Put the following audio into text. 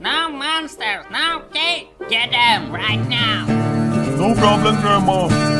No monsters, no cake. Get them right now. No problem, Grandma.